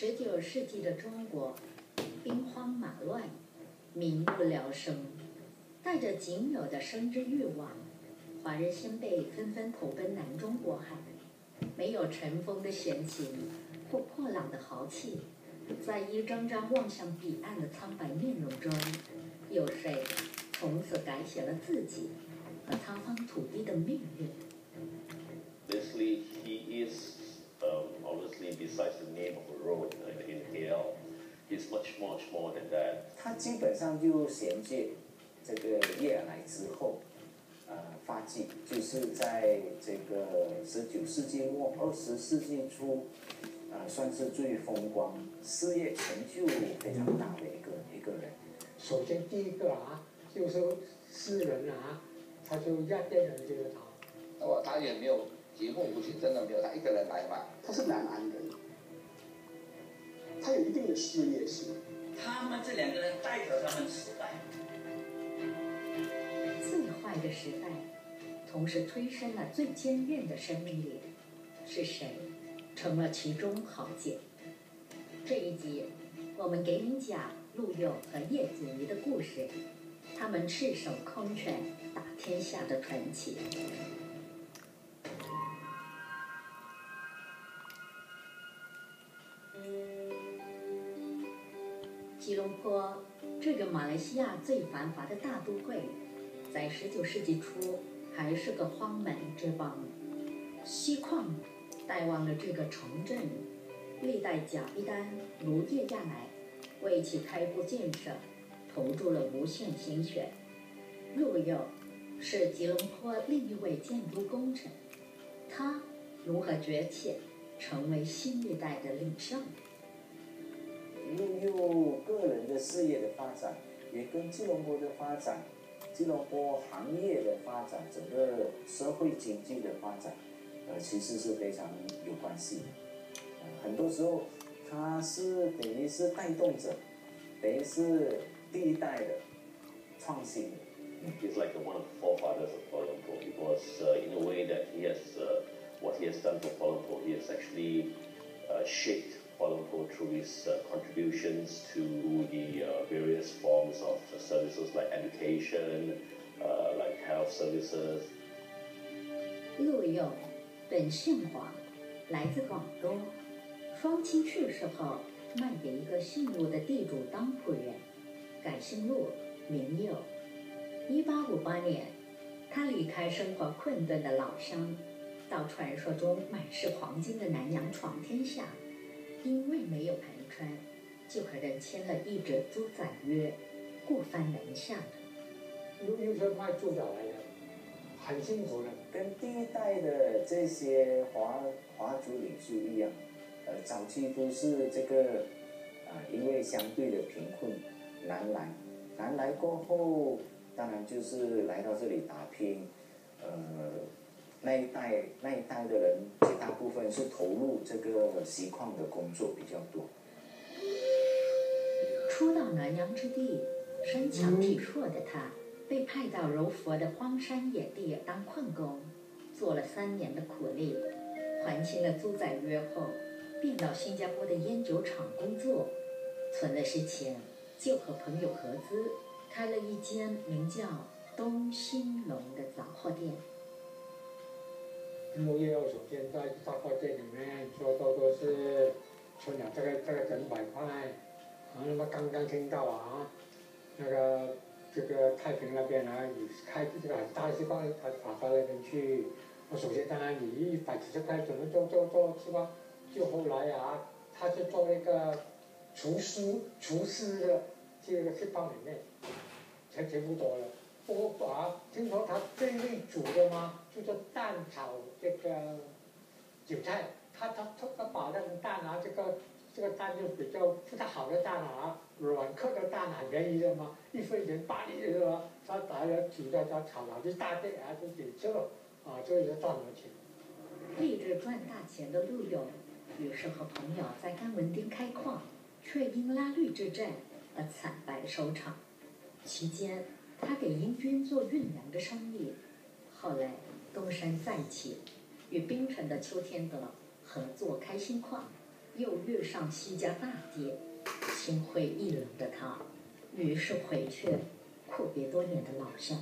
十九世纪的中国，兵荒马乱，民不聊生，带着仅有的生之欲望，华人先辈纷纷投奔南中国海。没有尘封的闲情或破浪的豪气，在一张张望向彼岸的苍白面容中，有谁从此改写了自己和沧方土地的命运？Obviously, he is besides the name of a road uh, in KL, he's much much more than that. 他基本上就衔接这个叶尔来之后，呃，发迹就是在这个十九世纪末二十世纪初，呃，算是最风光、事业成就非常大的一个一个人。首先第一个啊，就是诗人啊，他就压电人这个他，那么他也没有节目不是，真的没有，他一个人来嘛。他是南安人，他有一定的事业心。他们这两个人代表他们时代。最坏的时代，同时催生了最坚韧的生命力，是谁成了其中豪杰？这一集，我们给你讲陆佑和叶子怡的故事，他们赤手空拳打天下的传奇。吉隆坡这个马来西亚最繁华的大都会，在19世纪初还是个荒蛮之邦。锡矿带旺了这个城镇，历代贾必丹、卢叶亚来为其开埠建设投注了无限心血。陆佑是吉隆坡另一位建筑工程，他如何崛起，成为新一代的领袖？陆佑个人的事业的发展，也跟吉隆坡的发展、吉隆坡行业的发展、整个社会经济的发展，呃，其实是非常有关系的。呃，很多时候他是等于是带动者，等于是第一代的创新的。He's like one of the forefathers of Kuala Lumpur because uh, in a way that he has uh, what he has done for Kuala Lumpur, he has actually uh, shaped Kuala Lumpur through his uh, contributions to the uh, various forms of services like education, uh, like health services, 陆佑，本姓黄，来自广东，双亲去世后卖给一个姓陆的地主当仆人，改姓陆，名佑。一八五八年，他离开生活困顿的老乡，到传说中满是黄金的南洋闯天下。因为没有盘川，就和人签了一纸租宰约，过番南下。又又是卖猪脚来了，很辛苦的。跟第一代的这些华华族领袖一样，呃，早期都是这个啊、因为相对的贫困南来，南来过后，当然就是来到这里打拼，呃，那一代那一代的人绝大部分是投入这个锡矿的工作比较多。初到南洋之地，身强体弱的他被派到柔佛的荒山野地当矿工，做了三年的苦力，还清了租宰约后，便到新加坡的烟酒厂工作，存了些钱，就和朋友合资开了一间名叫东兴隆的杂货店。木业首先在杂货店里面做都都是存了这个这个整百块，然后那么刚刚听到啊，那个这个太平那边啊，有开这个很大的地方，他跑到那边去。我首先当然你一百几十块怎么做做做是吧？就后来啊，他就做那个厨师厨师的这个地方里面，钱钱不多了。我把听说他最会煮的吗？就是蛋炒这个韭菜，他他他他把那个蛋啊，这个这个蛋就比较不太好的蛋啊，软壳的蛋很便宜的嘛，一分钱八厘是吧？他打了煮的，他炒了一大堆啊，就给吃了，啊，这也赚了钱。立志赚大钱的陆勇，于是和朋友在甘文丁开矿，却因拉绿之战而惨败收场。期间，他给英军做运粮的生意，后来东山再起，与冰城的邱天德合作开心矿，又遇上西家大跌，心灰意冷的他，于是回去阔别多年的老乡。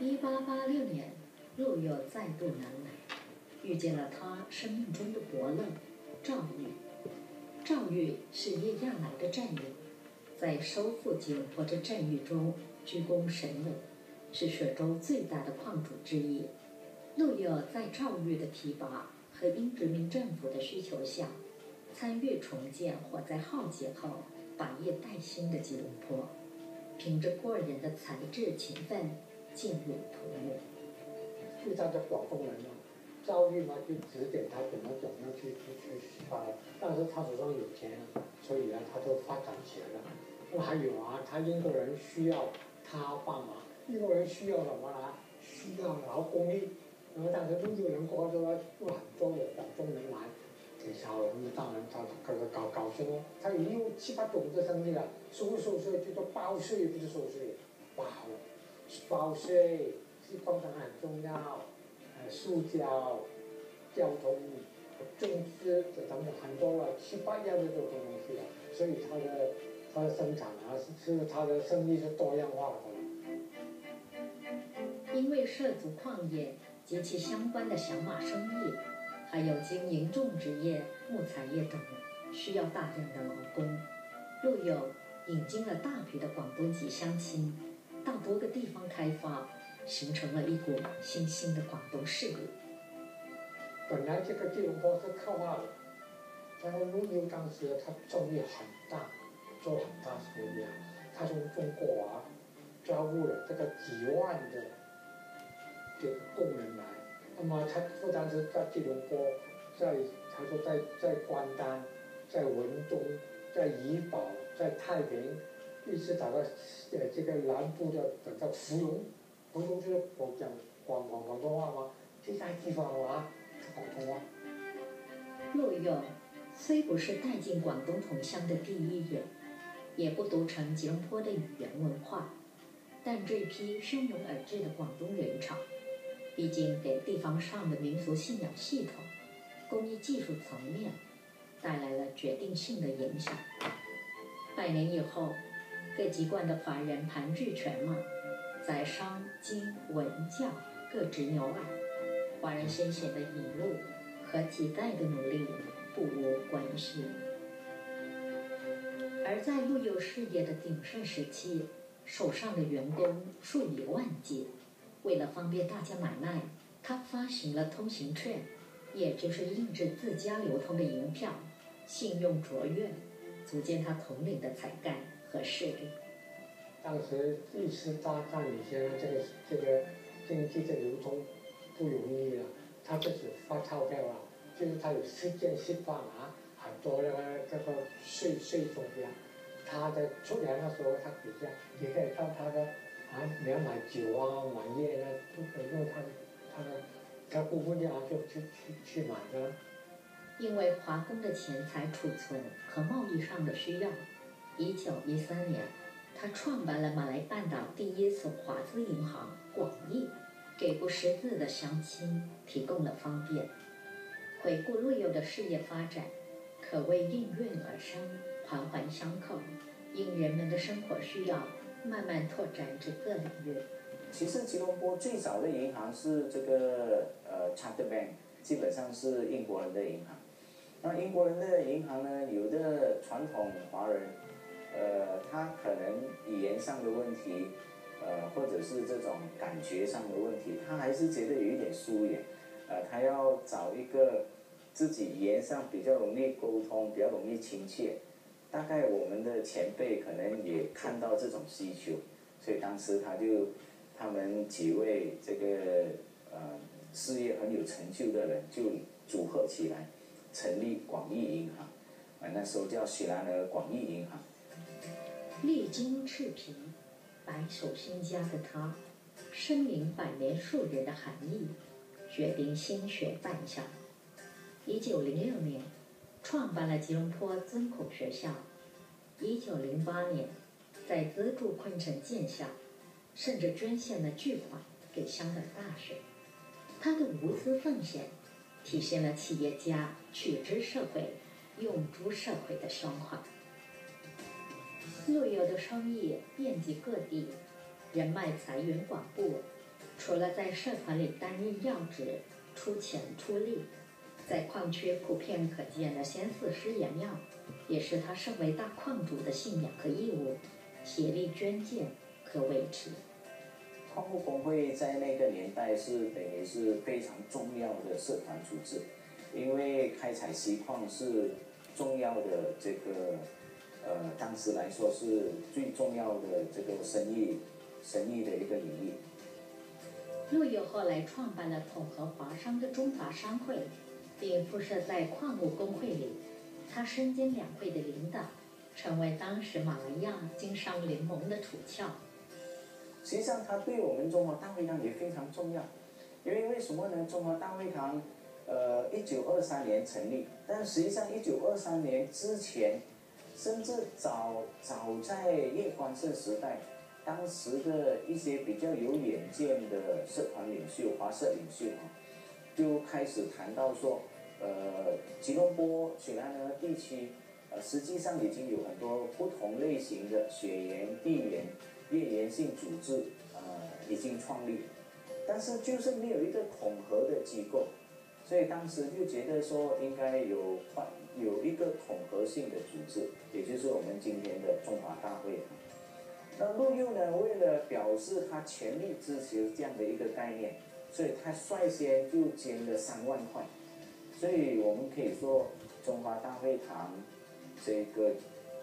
一八八六年，陆佑再度南来，遇见了他生命中的伯乐赵玉。赵玉是叶亚来的战友，在收复吉隆坡的战役中鞠躬神勇，是雪州最大的矿主之一。陆游在赵玉的提拔和英殖民政府的需求下，参与重建火灾浩劫后百业待兴的吉隆坡，凭着过人的才智勤奋。进入土木，最大的广东人嘛，赵玉嘛就指点他怎么怎么样去去去发，但是他手上有钱，所以呢他就发展起来了。那还有啊，他英国人需要他帮忙，英国人需要什么呢？需要劳工力，那么但是中国人过来又很多的广东人来，这下我们当然他搞搞搞什么？他有七八种的生意了，收不收税就做包税不是收税，包。报税是工程很重要，呃，塑胶、交通、政治等等很多了，七八样的这种东西啊，所以他的它的生产啊是是它的生意是多样化的。因为涉足矿业及其相关的小马生意，还有经营种植业、木材业等，需要大量的劳工，陆游引进了大批的广东籍乡亲。到多个地方开发，形成了一股新兴的广东势力。本来这个吉隆坡是靠画的，但是陆游当时他作用很大，做很大生意啊。他从中国啊招募了这个几万的这个工人来，那么他不单是在吉隆坡，在他说在在关丹、在文东、在怡保、在太平。一直打到呃这个南部的等到芙蓉，芙蓉就是我讲广广广东话吗？其他地方话是广东话。陆游虽不是带进广东同乡的第一人，也不独成吉隆坡的语言文化，但这批汹涌而至的广东人潮，毕竟给地方上的民俗信仰系统、工艺技术层面带来了决定性的影响。百年以后。各籍贯的华人盘踞全马，在商、经、文、教各执牛耳，华人先贤的引路和几代的努力不无关系。而在陆游事业的鼎盛时期，手上的员工数以万计，为了方便大家买卖，他发行了通行券，也就是印制自家流通的银票，信用卓越，足见他统领的才干。和势力。当时一次大战以前，这个这个经济的流通不容易了。他就是发钞票啊，就是他有时间释放啊，很多那个这个税税收呀。他的出粮的时候，他底下也可以靠他的啊，你要买酒啊、买烟啊，都可以用他的他的他姑姑家就去去去买的。因为华工的钱财储存和贸易上的需要。一九一三年，他创办了马来半岛第一所华资银行广义，给不识字的乡亲提供了方便。回顾陆游的事业发展，可谓应运而生，环环相扣，因人们的生活需要，慢慢拓展至各领域。其实吉隆坡最早的银行是这个呃 Charter Bank，基本上是英国人的银行。那英国人的银行呢，有的传统华人。呃，他可能语言上的问题，呃，或者是这种感觉上的问题，他还是觉得有一点疏远，呃，他要找一个自己语言上比较容易沟通、比较容易亲切。大概我们的前辈可能也看到这种需求，所以当时他就他们几位这个呃事业很有成就的人就组合起来，成立广义银行，啊，那时候叫雪兰莪广义银行。历经赤贫、白手兴家的他，深明百年树人的含义，决定心血办下。一九零六年，创办了吉隆坡尊孔学校。一九零八年，在资助昆城建校，甚至捐献了巨款给香港大学。他的无私奉献，体现了企业家取之社会、用诸社会的胸怀。陆游的生意遍及各地，人脉财源广布，除了在社团里担任要职、出钱出力，在矿区普遍可见的先寺师爷庙，也是他身为大矿主的信仰和义务，协力捐建和维持。矿务工会在那个年代是等于是非常重要的社团组织，因为开采锡矿是重要的这个，呃，当时来说是最重要的这个生意，生意的一个领域。陆游后来创办了统合华商的中华商会，并附设在矿务工会里。他身兼两会的领导，成为当时马来亚经商联盟的主教。实际上，他对我们中华大会堂也非常重要，因为为什么呢？中华大会堂，呃，一九二三年成立，但实际上一九二三年之前，甚至早早在叶光社时代，当时的一些比较有远见的社团领袖、华社领袖啊，就开始谈到说，呃，吉隆坡、雪兰莪地区，呃，实际上已经有很多不同类型的血缘、地缘。业缘性组织呃已经创立，但是就是没有一个统合的机构，所以当时就觉得说应该有换有一个统合性的组织，也就是我们今天的中华大会。那陆佑呢，为了表示他全力支持这样的一个概念，所以他率先就捐了三万块，所以我们可以说中华大会堂这个。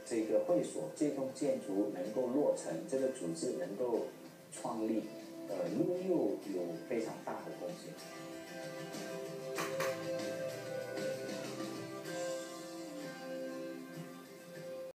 这个会所这栋建筑能够落成，这个组织能够创立，呃，陆佑有非常大的贡献。